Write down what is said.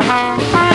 Bye.